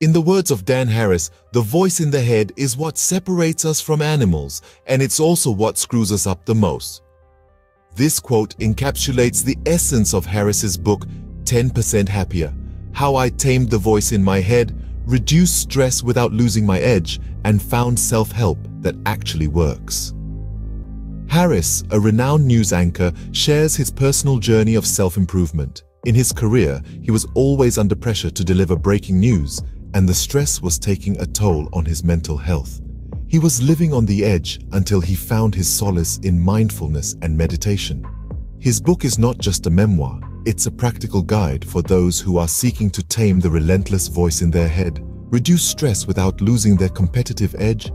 In the words of Dan Harris, the voice in the head is what separates us from animals, and it's also what screws us up the most. This quote encapsulates the essence of Harris's book, 10% Happier, How I Tamed the Voice in My Head, Reduced Stress Without Losing My Edge, and Found Self-Help That Actually Works. Harris, a renowned news anchor, shares his personal journey of self-improvement. In his career, he was always under pressure to deliver breaking news, and the stress was taking a toll on his mental health. He was living on the edge until he found his solace in mindfulness and meditation. His book is not just a memoir, it's a practical guide for those who are seeking to tame the relentless voice in their head, reduce stress without losing their competitive edge,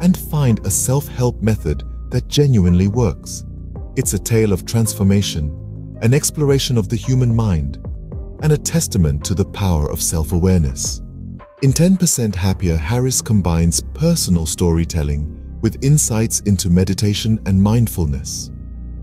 and find a self-help method that genuinely works. It's a tale of transformation, an exploration of the human mind, and a testament to the power of self-awareness. In 10% Happier, Harris combines personal storytelling with insights into meditation and mindfulness.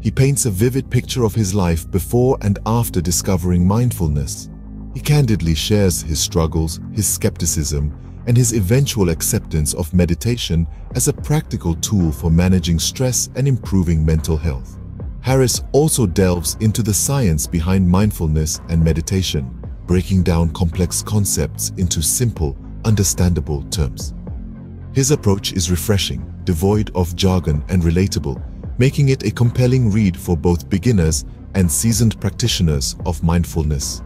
He paints a vivid picture of his life before and after discovering mindfulness. He candidly shares his struggles, his skepticism, and his eventual acceptance of meditation as a practical tool for managing stress and improving mental health. Harris also delves into the science behind mindfulness and meditation, breaking down complex concepts into simple, understandable terms. His approach is refreshing, devoid of jargon and relatable, making it a compelling read for both beginners and seasoned practitioners of mindfulness.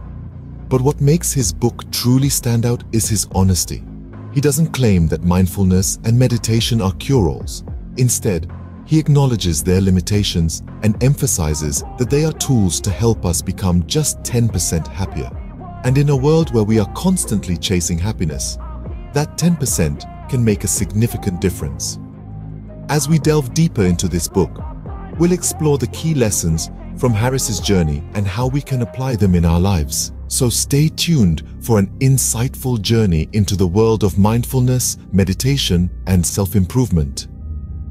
But what makes his book truly stand out is his honesty. He doesn't claim that mindfulness and meditation are cure-alls. Instead, he acknowledges their limitations and emphasizes that they are tools to help us become just 10% happier. And in a world where we are constantly chasing happiness, that 10% can make a significant difference. As we delve deeper into this book, we'll explore the key lessons from Harris's journey and how we can apply them in our lives. So stay tuned for an insightful journey into the world of mindfulness, meditation, and self-improvement.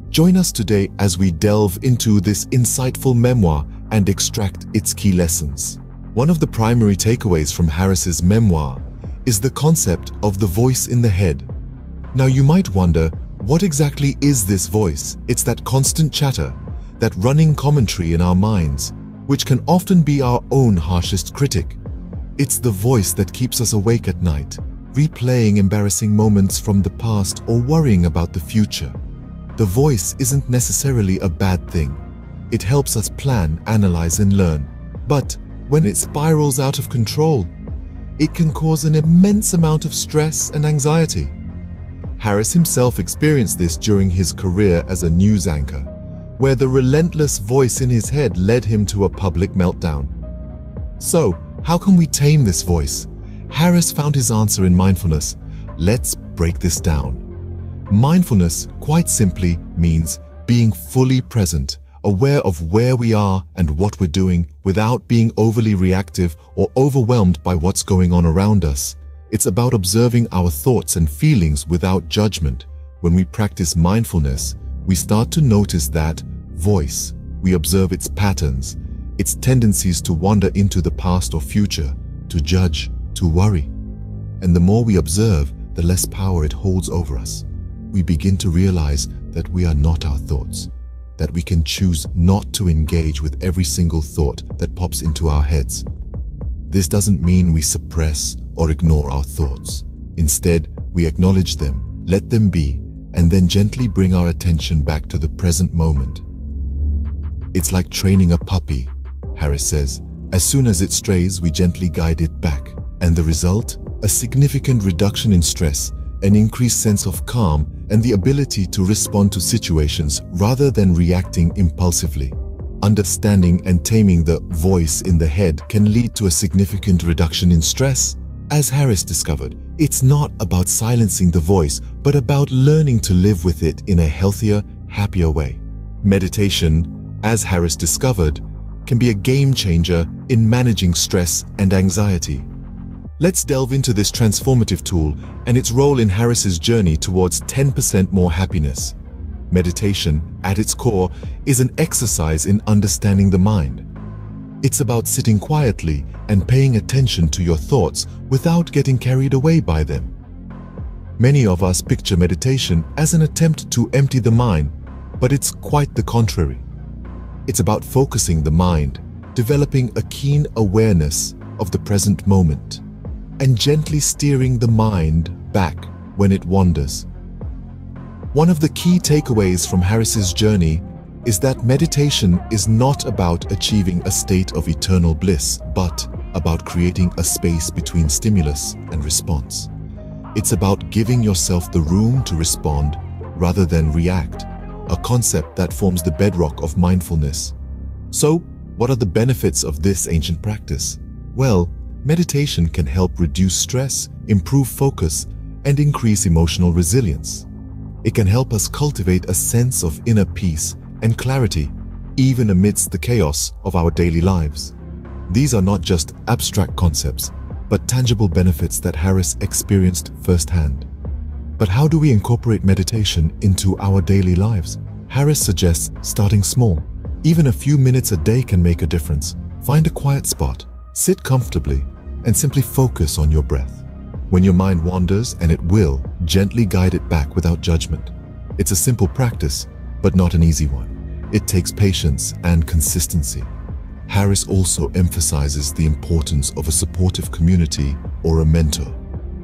Join us today as we delve into this insightful memoir and extract its key lessons. One of the primary takeaways from Harris's memoir is the concept of the voice in the head. Now you might wonder, what exactly is this voice? It's that constant chatter, that running commentary in our minds, which can often be our own harshest critic. It's the voice that keeps us awake at night, replaying embarrassing moments from the past or worrying about the future. The voice isn't necessarily a bad thing. It helps us plan, analyze and learn. But when it spirals out of control, it can cause an immense amount of stress and anxiety. Harris himself experienced this during his career as a news anchor, where the relentless voice in his head led him to a public meltdown. So, how can we tame this voice? Harris found his answer in mindfulness. Let's break this down. Mindfulness, quite simply, means being fully present aware of where we are and what we're doing without being overly reactive or overwhelmed by what's going on around us. It's about observing our thoughts and feelings without judgment. When we practice mindfulness, we start to notice that voice. We observe its patterns, its tendencies to wander into the past or future, to judge, to worry. And the more we observe, the less power it holds over us. We begin to realize that we are not our thoughts that we can choose not to engage with every single thought that pops into our heads. This doesn't mean we suppress or ignore our thoughts. Instead, we acknowledge them, let them be, and then gently bring our attention back to the present moment. It's like training a puppy, Harris says. As soon as it strays, we gently guide it back. And the result? A significant reduction in stress, an increased sense of calm, and the ability to respond to situations rather than reacting impulsively. Understanding and taming the voice in the head can lead to a significant reduction in stress. As Harris discovered, it's not about silencing the voice, but about learning to live with it in a healthier, happier way. Meditation, as Harris discovered, can be a game changer in managing stress and anxiety. Let's delve into this transformative tool and its role in Harris's journey towards 10% more happiness. Meditation, at its core, is an exercise in understanding the mind. It's about sitting quietly and paying attention to your thoughts without getting carried away by them. Many of us picture meditation as an attempt to empty the mind, but it's quite the contrary. It's about focusing the mind, developing a keen awareness of the present moment, and gently steering the mind back when it wanders. One of the key takeaways from Harris's journey is that meditation is not about achieving a state of eternal bliss, but about creating a space between stimulus and response. It's about giving yourself the room to respond rather than react, a concept that forms the bedrock of mindfulness. So, what are the benefits of this ancient practice? Well, meditation can help reduce stress, improve focus, and increase emotional resilience. It can help us cultivate a sense of inner peace and clarity, even amidst the chaos of our daily lives. These are not just abstract concepts, but tangible benefits that Harris experienced firsthand. But how do we incorporate meditation into our daily lives? Harris suggests starting small. Even a few minutes a day can make a difference. Find a quiet spot, sit comfortably, and simply focus on your breath. When your mind wanders, and it will, gently guide it back without judgment. It's a simple practice, but not an easy one. It takes patience and consistency. Harris also emphasizes the importance of a supportive community or a mentor.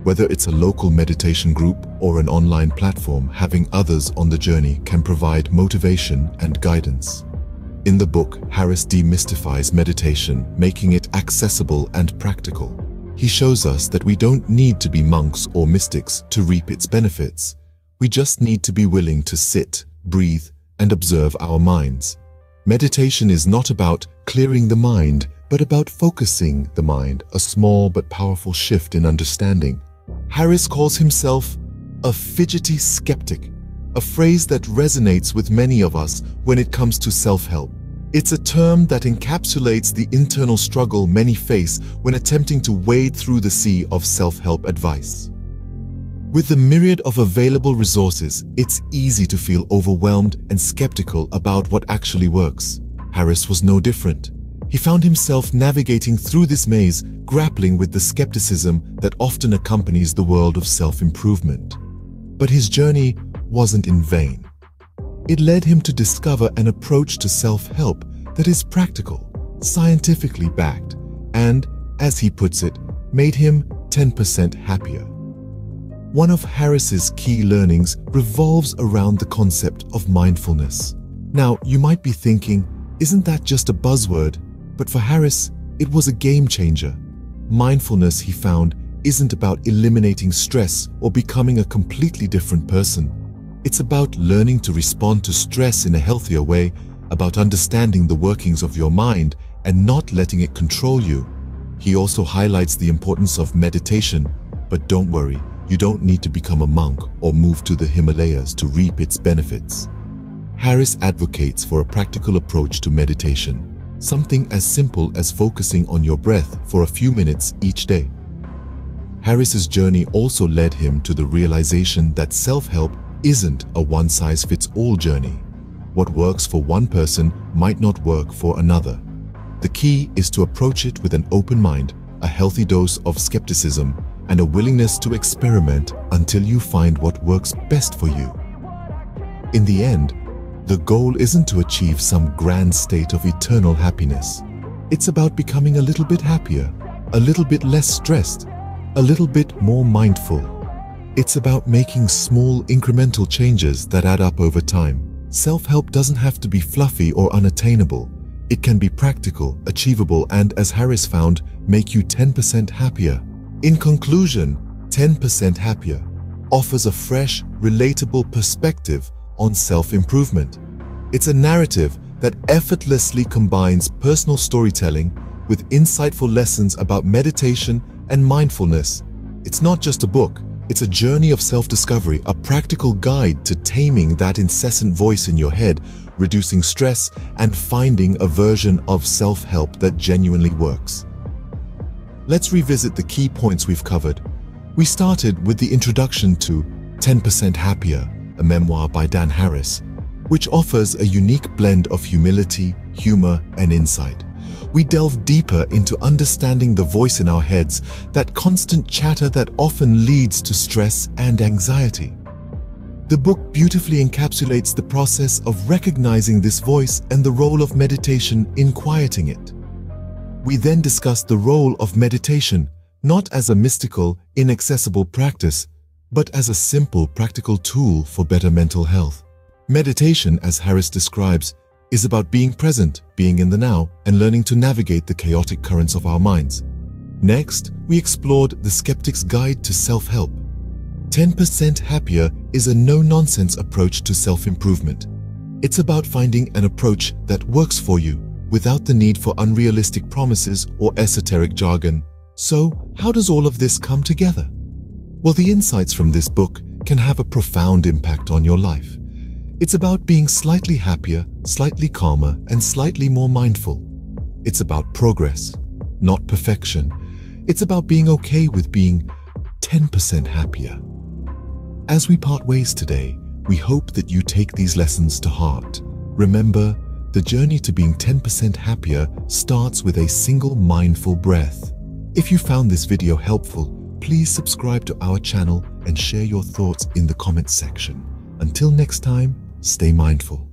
Whether it's a local meditation group or an online platform, having others on the journey can provide motivation and guidance. In the book, Harris demystifies meditation, making it accessible and practical. He shows us that we don't need to be monks or mystics to reap its benefits. We just need to be willing to sit, breathe, and observe our minds. Meditation is not about clearing the mind, but about focusing the mind, a small but powerful shift in understanding. Harris calls himself a fidgety skeptic, a phrase that resonates with many of us when it comes to self-help. It's a term that encapsulates the internal struggle many face when attempting to wade through the sea of self-help advice. With the myriad of available resources, it's easy to feel overwhelmed and skeptical about what actually works. Harris was no different. He found himself navigating through this maze, grappling with the skepticism that often accompanies the world of self-improvement. But his journey wasn't in vain. It led him to discover an approach to self-help that is practical, scientifically backed, and, as he puts it, made him 10% happier. One of Harris's key learnings revolves around the concept of mindfulness. Now, you might be thinking, isn't that just a buzzword? But for Harris, it was a game changer. Mindfulness, he found, isn't about eliminating stress or becoming a completely different person. It's about learning to respond to stress in a healthier way, about understanding the workings of your mind and not letting it control you. He also highlights the importance of meditation, but don't worry, you don't need to become a monk or move to the Himalayas to reap its benefits. Harris advocates for a practical approach to meditation, something as simple as focusing on your breath for a few minutes each day. Harris's journey also led him to the realization that self-help isn't a one-size-fits-all journey. What works for one person might not work for another. The key is to approach it with an open mind, a healthy dose of skepticism, and a willingness to experiment until you find what works best for you. In the end, the goal isn't to achieve some grand state of eternal happiness. It's about becoming a little bit happier, a little bit less stressed, a little bit more mindful. It's about making small incremental changes that add up over time. Self-help doesn't have to be fluffy or unattainable. It can be practical, achievable, and as Harris found, make you 10% happier. In conclusion, 10% Happier offers a fresh, relatable perspective on self-improvement. It's a narrative that effortlessly combines personal storytelling with insightful lessons about meditation and mindfulness. It's not just a book, it's a journey of self-discovery, a practical guide to taming that incessant voice in your head, reducing stress, and finding a version of self-help that genuinely works. Let's revisit the key points we've covered. We started with the introduction to 10% Happier, a memoir by Dan Harris, which offers a unique blend of humility, humor, and insight. We delve deeper into understanding the voice in our heads, that constant chatter that often leads to stress and anxiety. The book beautifully encapsulates the process of recognizing this voice and the role of meditation in quieting it. We then discuss the role of meditation, not as a mystical, inaccessible practice, but as a simple, practical tool for better mental health. Meditation, as Harris describes, is about being present, being in the now, and learning to navigate the chaotic currents of our minds. Next, we explored The Skeptic's Guide to Self-Help. 10% Happier is a no-nonsense approach to self-improvement. It's about finding an approach that works for you without the need for unrealistic promises or esoteric jargon. So, how does all of this come together? Well, the insights from this book can have a profound impact on your life. It's about being slightly happier, slightly calmer, and slightly more mindful. It's about progress, not perfection. It's about being okay with being 10% happier. As we part ways today, we hope that you take these lessons to heart. Remember, the journey to being 10% happier starts with a single mindful breath. If you found this video helpful, please subscribe to our channel and share your thoughts in the comments section. Until next time, Stay mindful.